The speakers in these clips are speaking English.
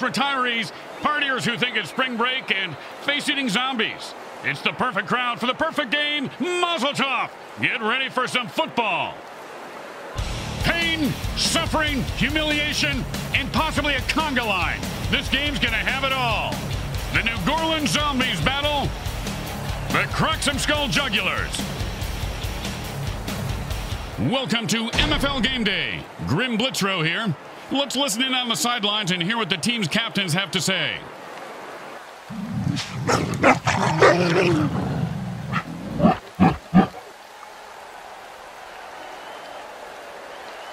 retirees, partiers who think it's spring break, and face-eating zombies. It's the perfect crowd for the perfect game. Mazel tov! Get ready for some football. Pain, suffering, humiliation, and possibly a conga line. This game's gonna have it all. The New Goreleans Zombies battle the Cracksumskull Jugulars. Welcome to MFL Game Day. Grim Blitzrow here. Let's listen in on the sidelines and hear what the team's captains have to say.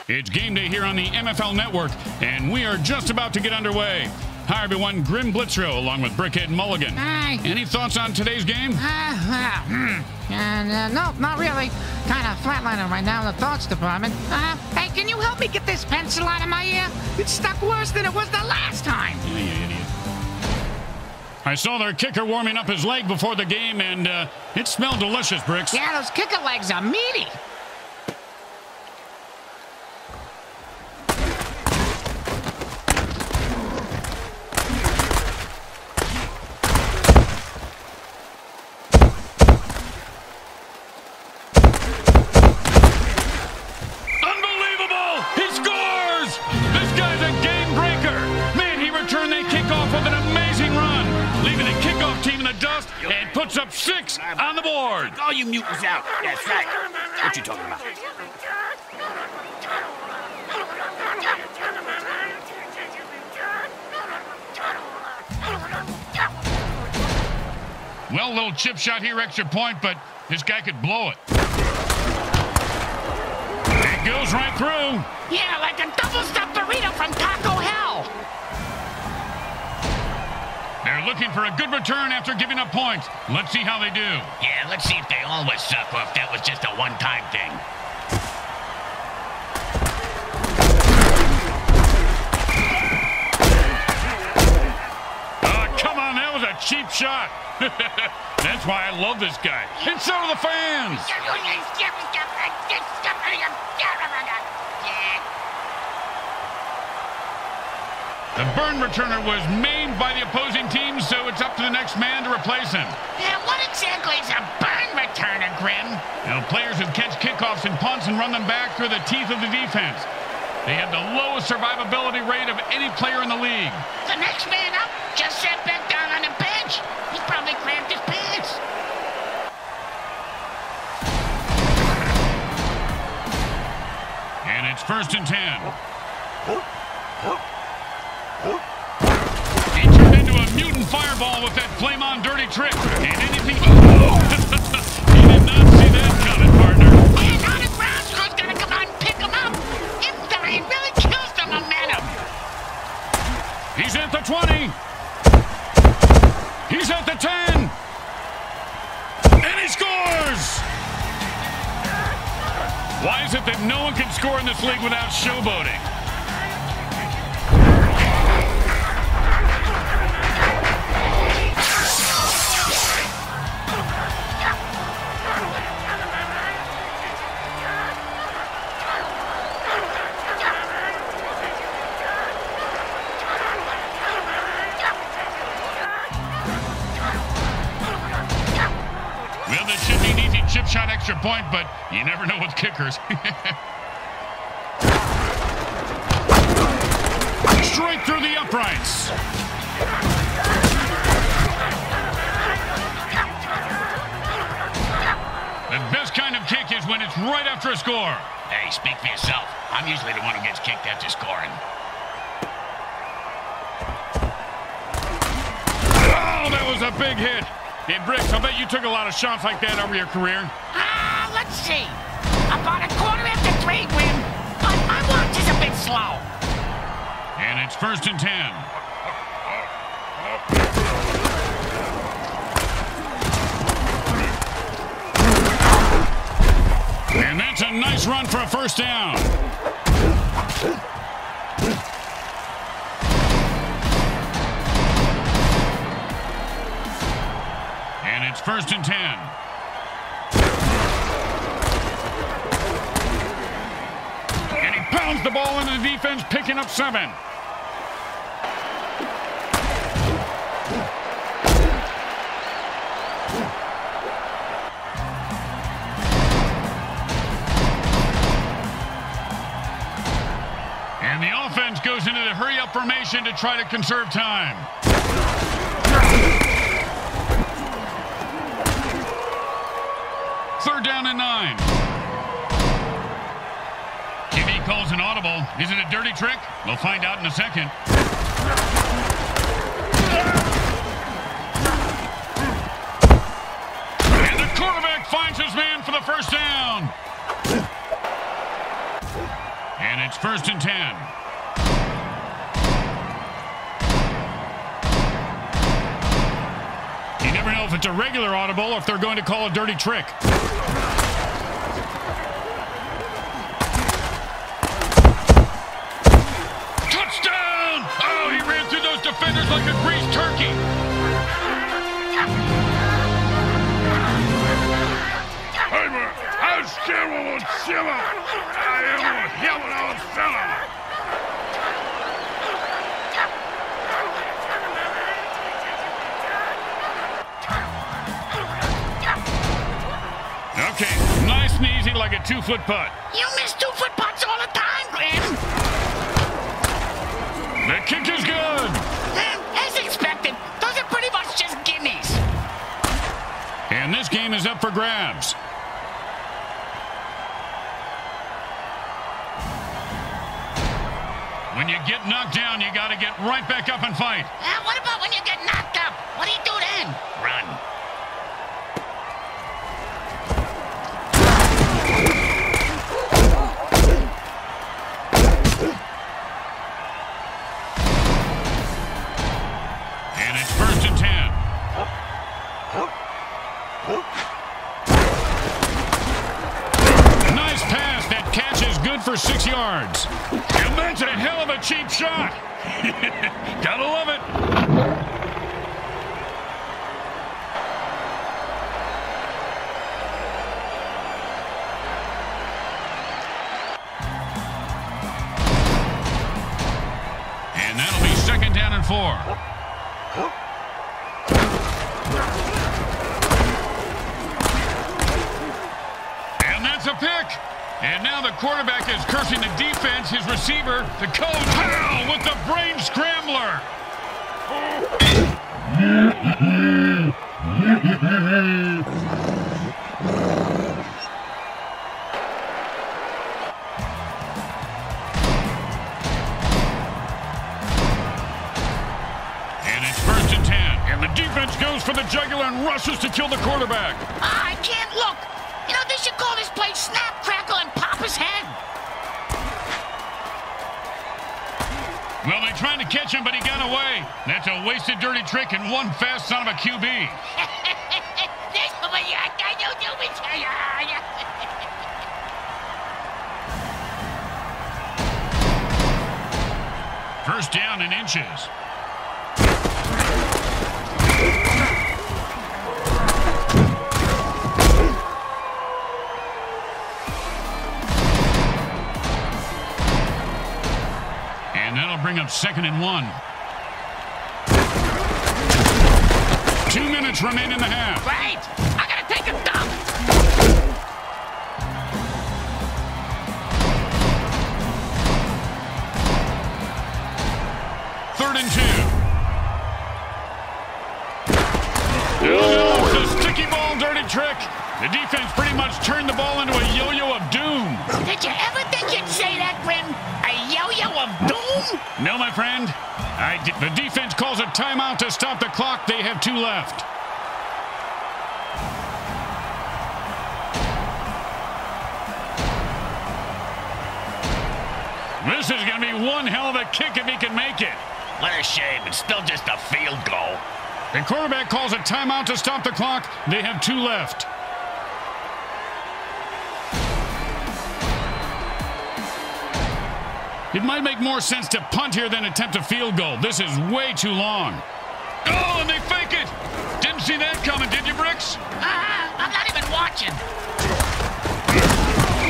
It's game day here on the MFL Network, and we are just about to get underway. Hi, everyone. Grim Blitzrow along with Brickhead Mulligan. Hi. Any thoughts on today's game? Uh, and, uh, no, not really. Kind of flatlining right now in the thoughts department. Uh, hey, can you help me get this pencil out of my ear? It's stuck worse than it was the last time. You idiot. I saw their kicker warming up his leg before the game, and uh, it smelled delicious, Bricks. Yeah, those kicker legs are meaty. Shot here, extra point, but this guy could blow it. It goes right through. Yeah, like a double-stuffed burrito from Taco Hell. They're looking for a good return after giving up points. Let's see how they do. Yeah, let's see if they always suck or if that was just a one-time thing. A cheap shot. That's why I love this guy. And so do the fans. The burn returner was maimed by the opposing team, so it's up to the next man to replace him. Yeah, what exactly is a burn returner, Grim? You know, players who catch kickoffs and punts and run them back through the teeth of the defense. They have the lowest survivability rate of any player in the league. The next man up just sat back down He's probably his pants. And it's first and ten. He turned into a mutant fireball with that flame on dirty trick. And anything. he did not see that coming, partner. And on the ground, crew's gonna come out and pick him up. Really kills the momentum. He's at the 20. He's at the 10. And he scores! Why is it that no one can score in this league without showboating? Well, this should be an easy chip shot extra point, but you never know with kickers. Straight through the uprights. The best kind of kick is when it's right after a score. Hey, speak for yourself. I'm usually the one who gets kicked after scoring. Oh, that was a big hit. Hey, Bricks, I bet you took a lot of shots like that over your career. Ah, let's see. About a quarter after three, Grim. But my watch is a bit slow. And it's first and ten. And that's a nice run for a first down. First and ten. And he pounds the ball into the defense, picking up seven. And the offense goes into the hurry-up formation to try to conserve time. Third down and nine. QB calls an audible. Is it a dirty trick? We'll find out in a second. And the quarterback finds his man for the first down. And it's first and ten. You never know if it's a regular audible or if they're going to call a dirty trick. Touchdown! Oh, he ran through those defenders like a greased turkey. Okay, nice and easy like a two-foot putt. You miss two-foot putts all the time, Grim. The kick is good. And this game is up for grabs. When you get knocked down, you got to get right back up and fight. Uh, what about when you get knocked up? What do you do then? Run. For six yards. And that's a hell of a cheap shot. Gotta love it. And that'll be second down and four. And that's a pick. And now the quarterback is cursing the defense, his receiver, the coach, Hal with the brain scrambler. And it's first and ten. And the defense goes for the jugular and rushes to kill the quarterback. I can't look. You know, they should call this play Snap, his head. Well, they tried to catch him, but he got away. That's a wasted dirty trick and one fast son of a QB. This over here, I don't do it to ya. First down in inches. Bring up second and one. Two minutes remain in the half. Right. I gotta take a dump. Third and two. Oh, it's a sticky ball dirty trick. The defense pretty much turned the ball into a yo-yo of doom. Did you ever think you'd say that, Grim? A of doom? No, my friend. I the defense calls a timeout to stop the clock. They have two left. This is going to be one hell of a kick if he can make it. What a shame. It's still just a field goal. The quarterback calls a timeout to stop the clock. They have two left. It might make more sense to punt here than attempt a field goal. This is way too long. Oh, and they fake it. Didn't see that coming, did you, Bricks? Uh, I'm not even watching.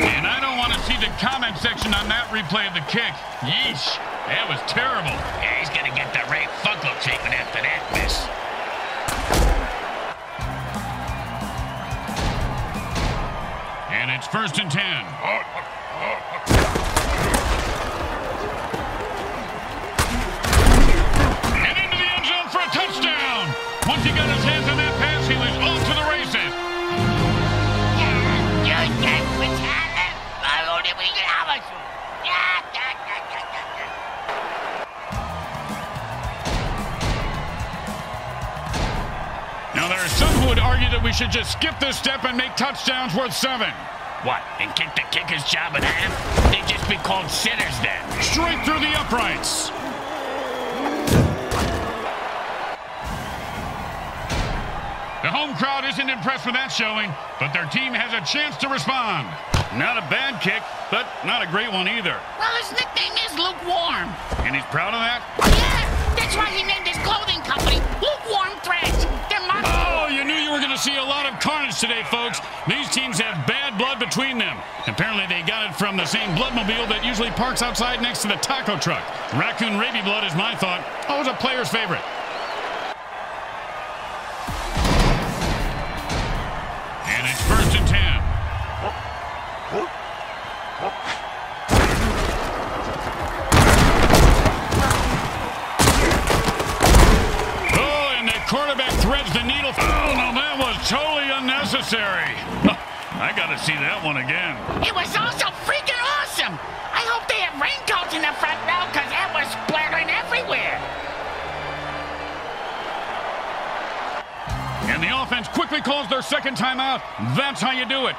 And I don't want to see the comment section on that replay of the kick. Yeesh, that was terrible. Yeah, he's going to get the Ray Funko treatment after that miss. And it's first and ten. he got his hands on that pass, he was off to the races. Now, there are some who would argue that we should just skip this step and make touchdowns worth seven. What, and kick the kicker's job in half? They'd just be called sinners then. Straight through the uprights. Home crowd isn't impressed with that showing, but their team has a chance to respond. Not a bad kick, but not a great one either. Well, his nickname is Lukewarm. And he's proud of that? Yeah, that's why he named his clothing company Lukewarm Threads. They're my... Oh, you knew you were going to see a lot of carnage today, folks. These teams have bad blood between them. Apparently, they got it from the same bloodmobile that usually parks outside next to the taco truck. Raccoon rabies blood is my thought. Oh, Always a player's favorite. Totally unnecessary. I got to see that one again. It was also freaking awesome. I hope they have raincoats in the front row because it was splattering everywhere. And the offense quickly calls their second timeout. That's how you do it.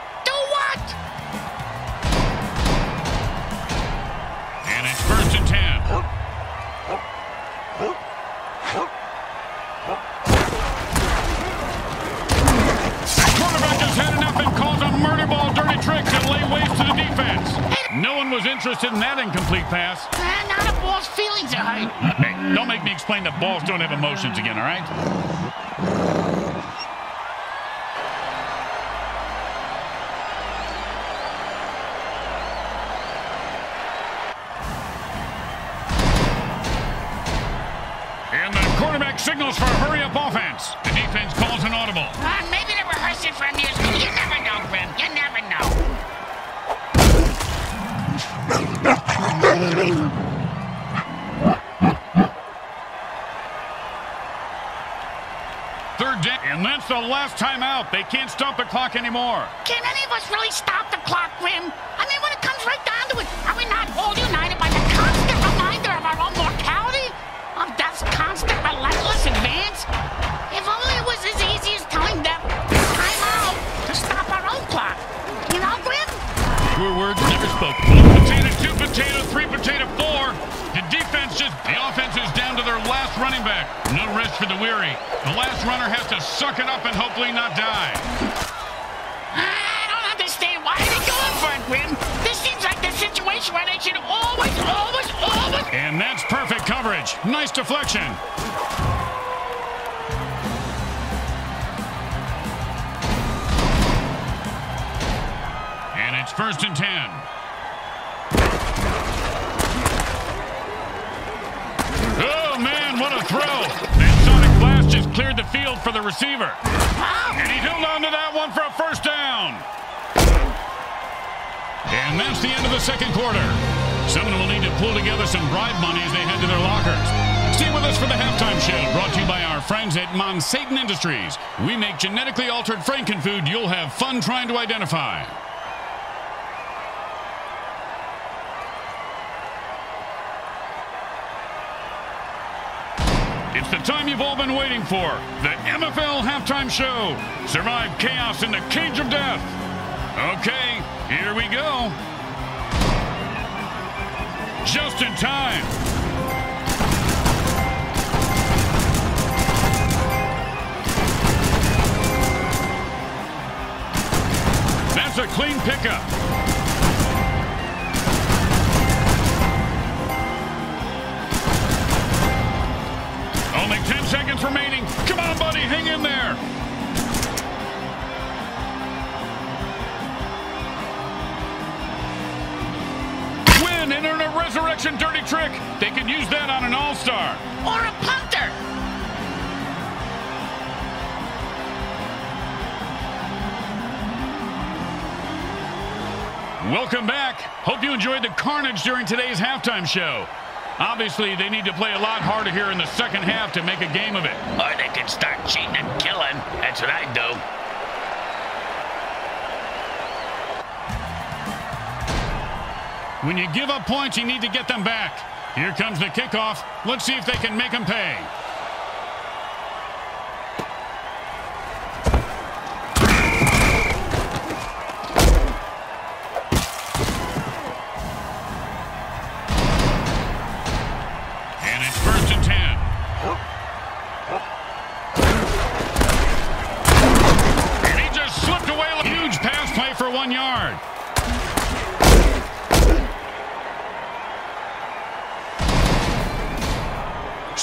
Was interested in that incomplete pass. Now the ball's feelings are hurt. Hey, don't make me explain that balls don't have emotions again, all right? The last time out. They can't stop the clock anymore. Can any of us really stop the clock, Grim? I mean, when it comes right down to it, are we not all united by the constant reminder of our own mortality? Of death's constant relentless advance? If only it was as easy as telling them, time out, to stop our own clock. You know, Grim? Fewer words never spoke. One potato, two potato, three potato, four. The defense just, the offense is down to their last running back. No rest for the weary. The last runner has to suck it up and hopefully not die. I don't understand why they going for it, Grim. This seems like the situation where they should always, always, always... And that's perfect coverage. Nice deflection. And it's first and ten. A throw. That sonic blast just cleared the field for the receiver. And he held on to that one for a first down. And that's the end of the second quarter. Someone will need to pull together some bribe money as they head to their lockers. Stay with us for the halftime show, brought to you by our friends at Monsatan Industries. We make genetically altered frankenfood you'll have fun trying to identify. Time you've all been waiting for. The MFL halftime show. Survive chaos in the cage of death. Okay, here we go. Just in time. That's a clean pickup. Only 10 seconds remaining. Come on, buddy, hang in there. Win and earn a resurrection dirty trick. They can use that on an all-star. Or a punter. Welcome back. Hope you enjoyed the carnage during today's halftime show. Obviously, they need to play a lot harder here in the second half to make a game of it. Or they can start cheating and killing. That's what I'd do. When you give up points, you need to get them back. Here comes the kickoff. Let's see if they can make them pay.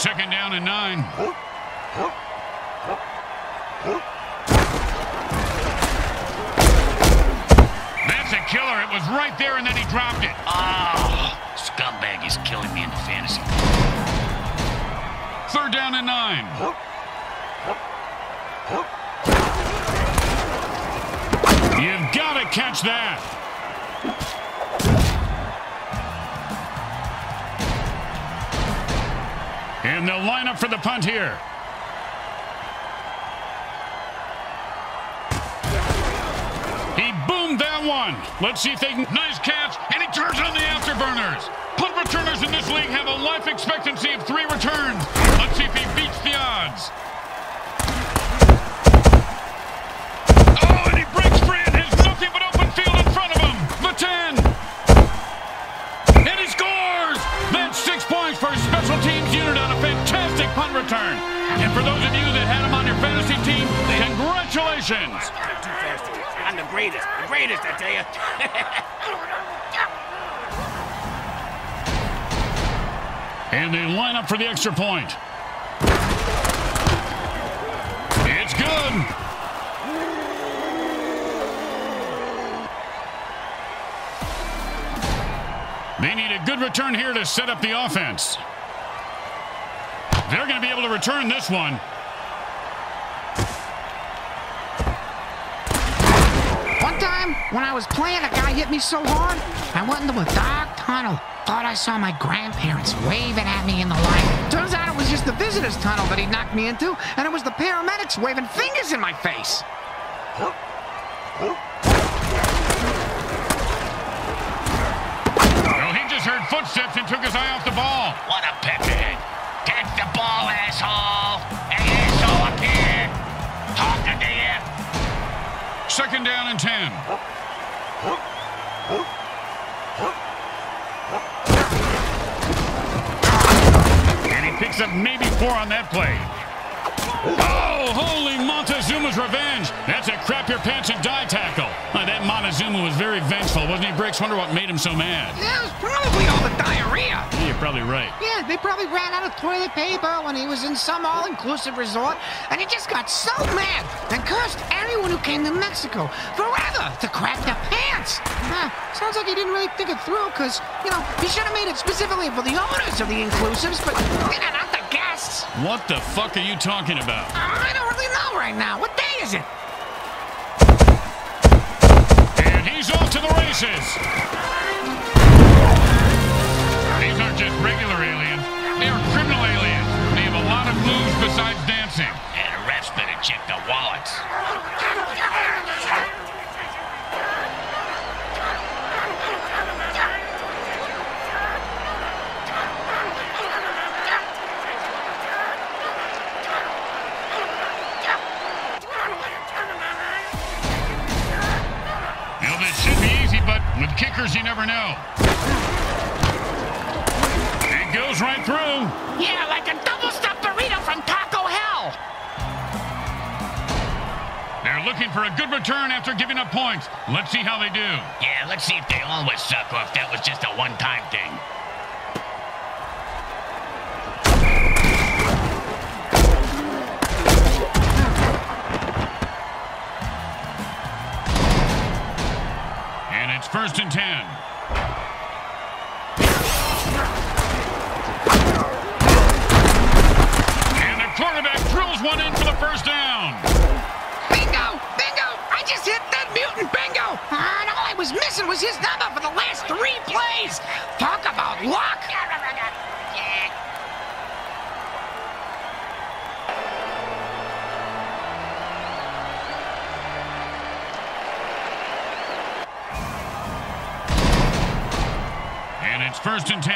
Second down and nine. That's a killer. It was right there, and then he dropped it. Oh, scumbag is killing me in fantasy. Third down and nine. You've got to catch that. And they'll line up for the punt here. He boomed that one. Let's see if they can. Nice catch, and he turns on the afterburners. Punt returners in this league have a life expectancy of three returns. Let's see if he beats the odds. For the extra point. It's good. They need a good return here to set up the offense. They're going to be able to return this one. One time, when I was playing, a guy hit me so hard, I went into a dark tunnel. Thought I saw my grandparents waving at me in the light. Turns out it was just the visitor's tunnel that he knocked me into, and it was the paramedics waving fingers in my face. Well, he just heard footsteps and took his eye off the ball. What a pepperhead. Catch the ball, asshole. Hey, asshole, up here. Talking to you. Second down and 10. And picks maybe four on that play. Oh, holy Montezuma's revenge. That's a crap your pants and die tackle. Uh, that Montezuma was very vengeful, wasn't he, Bricks? Wonder what made him so mad. Yeah, it was probably all the diarrhea. Yeah, you're probably right. Yeah, they probably ran out of toilet paper when he was in some all-inclusive resort, and he just got so mad and cursed anyone who came to Mexico forever to crap their pants. Huh, sounds like he didn't really think it through, because, you know, he should have made it specifically for the owners of the inclusives, but you know, not the guests. What the fuck are you talking about? I don't really know right now. What day is it? And he's off to the races. These aren't just regular aliens. They are criminal aliens. They have a lot of moves besides dancing. And the refs better check their wallets. kickers, you never know. It goes right through. Yeah, like a double-stuffed burrito from Taco Hell. They're looking for a good return after giving up points. Let's see how they do. Yeah, let's see if they always suck or if that was just a one-time thing. first and ten. And the quarterback drills one in for the first down. Bingo! Bingo! I just hit that mutant bingo! And all I was missing was his number for the last three plays! Talk about luck! First and 10.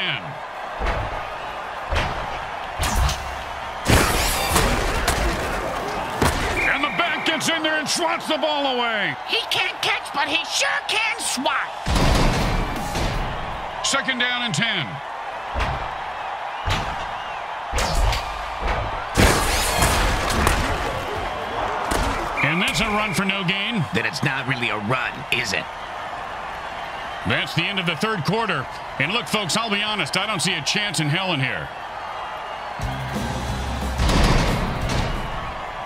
And the back gets in there and swats the ball away. He can't catch, but he sure can swat. Second down and 10. And that's a run for no gain. Then it's not really a run, is it? That's the end of the third quarter. And look, folks, I'll be honest, I don't see a chance in hell in here.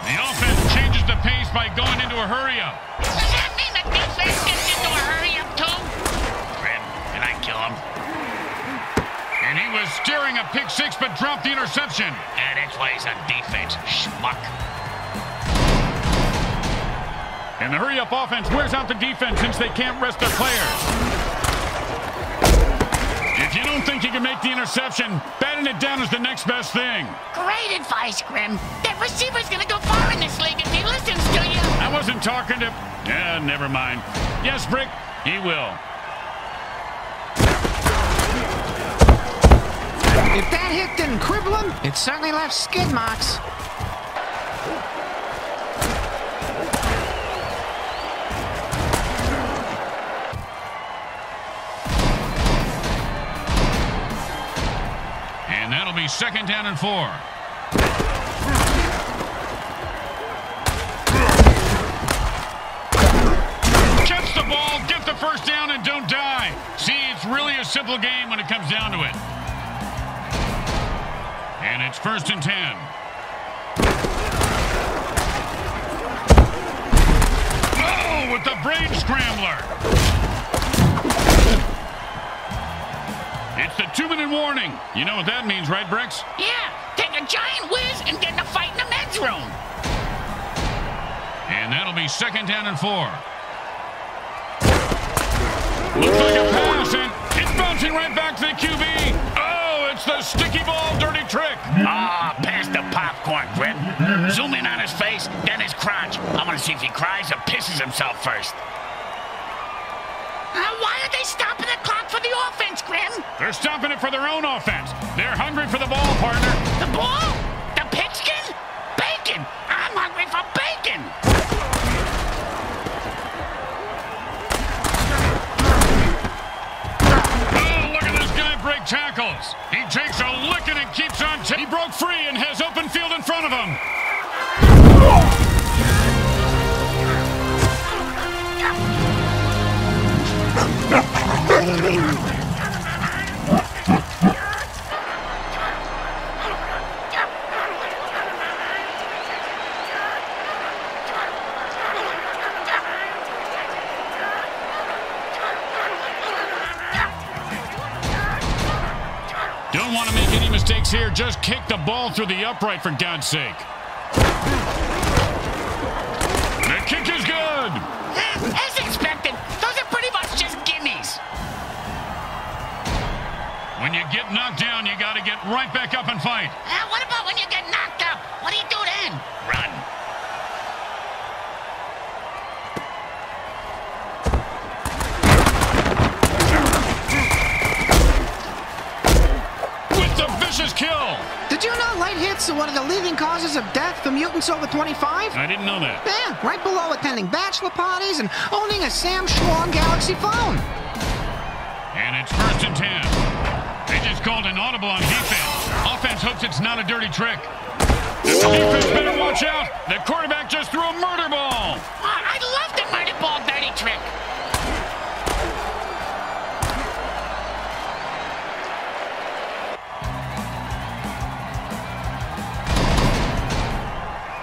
The offense changes the pace by going into a hurry-up. Does that mean the defense gets into a hurry up too? Grim, can I kill him? And he was steering a pick six, but dropped the interception. Yeah, that's why he's on defense, schmuck. And the hurry-up offense wears out the defense since they can't rest their players. If you don't think you can make the interception, batting it down is the next best thing. Great advice, Grim. That receiver's gonna go far in this league if he listens to you. I wasn't talking to... Yeah, never mind. Yes, Brick, he will. If that hit didn't cripple him, it certainly left skid marks. Be second down and four. Catch the ball, get the first down, and don't die. See, it's really a simple game when it comes down to it. And it's first and ten. Oh, with the brain scrambler. It's the two-minute warning. You know what that means, right, Bricks? Yeah, take a giant whiz and get in a fight in the men's room. And that'll be second down and four. Looks like a pass, and it's bouncing right back to the QB. Oh, it's the sticky ball dirty trick. Ah, pass the popcorn, Grim. Zoom in on his face, then his crotch. I want to see if he cries or pisses himself first. Uh, why are they stopping the clock for the offense, Grim? They're stopping it for their own offense. They're hungry for the ball, partner. The ball? The pigskin? Bacon! I'm hungry for bacon! Oh, look at this guy break tackles. He takes a licking and keeps on. He broke free and has open field in front of him. Don't want to make any mistakes here. Just kick the ball through the upright, for God's sake. Get right back up and fight. Uh, what about when you get knocked up? What do you do then? Run. With the vicious kill. Did you know light hits are one of the leading causes of death for mutants over 25? I didn't know that. Yeah, right below attending bachelor parties and owning a Sam Schlong Galaxy phone. And it's first and ten. They just called an audible on defense. Offense hopes it's not a dirty trick. The defense better watch out. The quarterback just threw a murder ball. Uh, I love the murder ball dirty trick.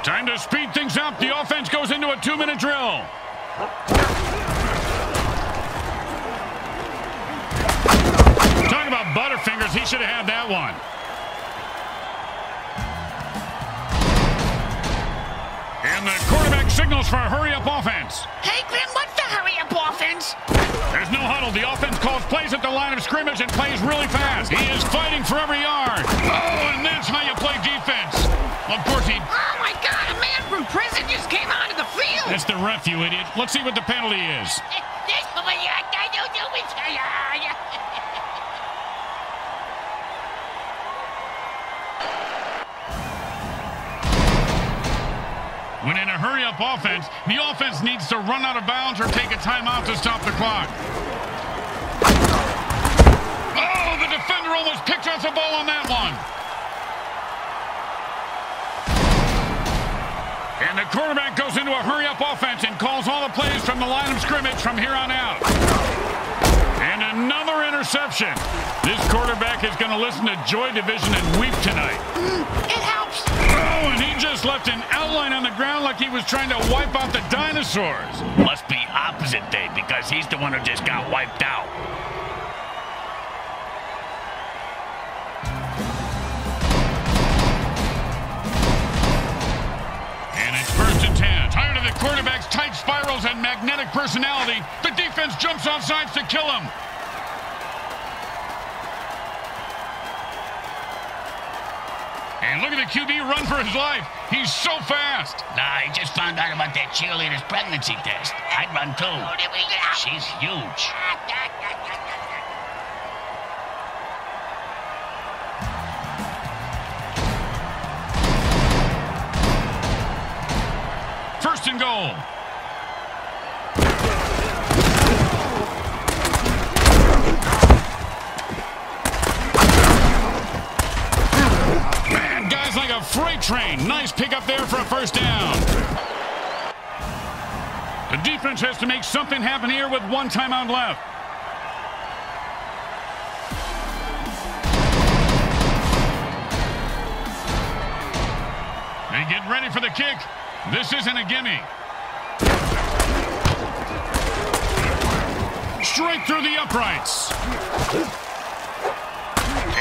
Time to speed things up. The offense goes into a two-minute drill. About Butterfingers. He should have had that one. And the quarterback signals for a hurry-up offense. Hey, Grim, what's the hurry-up offense? There's no huddle. The offense calls plays at the line of scrimmage and plays really fast. He is fighting for every yard. Oh, and that's how you play defense. Of course, he... Oh, my God, a man from prison just came onto the field. That's the ref, you idiot. Let's see what the penalty is. When in a hurry-up offense, the offense needs to run out of bounds or take a timeout to stop the clock. Oh, the defender almost picked off the ball on that one. And the quarterback goes into a hurry-up offense and calls all the plays from the line of scrimmage from here on out. And another interception. This quarterback is going to listen to Joy Division and weep tonight. Mm, it helps. Oh, and he just left an outline on the ground like he was trying to wipe out the dinosaurs. Must be opposite day because he's the one who just got wiped out. And it's first and ten. Tired of the quarterback's tight spirals and magnetic personality, the defense jumps off sides to kill him. And look at the QB run for his life. He's so fast. Nah, he just found out about that cheerleader's pregnancy test. I'd run too. She's huge. First and goal. Man, guys like a freight train. Nice pickup there for a first down. The defense has to make something happen here with one timeout left. They get ready for the kick. This isn't a gimme. Straight through the uprights.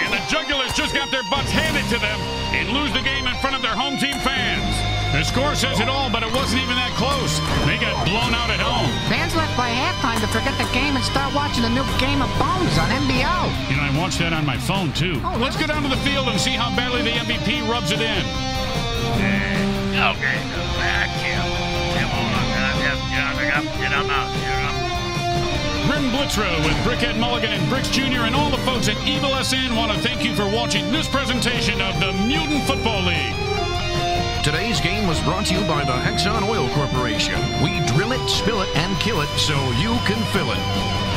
And the Jugulars just got their butts handed to them and lose the game in front of their home team fans. The score says it all, but it wasn't even that close. They got blown out at home. Fans left by halftime to forget the game and start watching the new Game of Bones on NBO. You know, I watched that on my phone, too. Oh, Let's go down to the field and see how badly the MVP rubs it in. Eh, okay, I can't. Come on, get up, get up, get up. Grim Blitzrow with Brickhead Mulligan and Bricks Jr. and all the folks at Evil SN want to thank you for watching this presentation of the Mutant Football League. Today's game was brought to you by the Hexon Oil Corporation. We drill it, spill it, and kill it so you can fill it.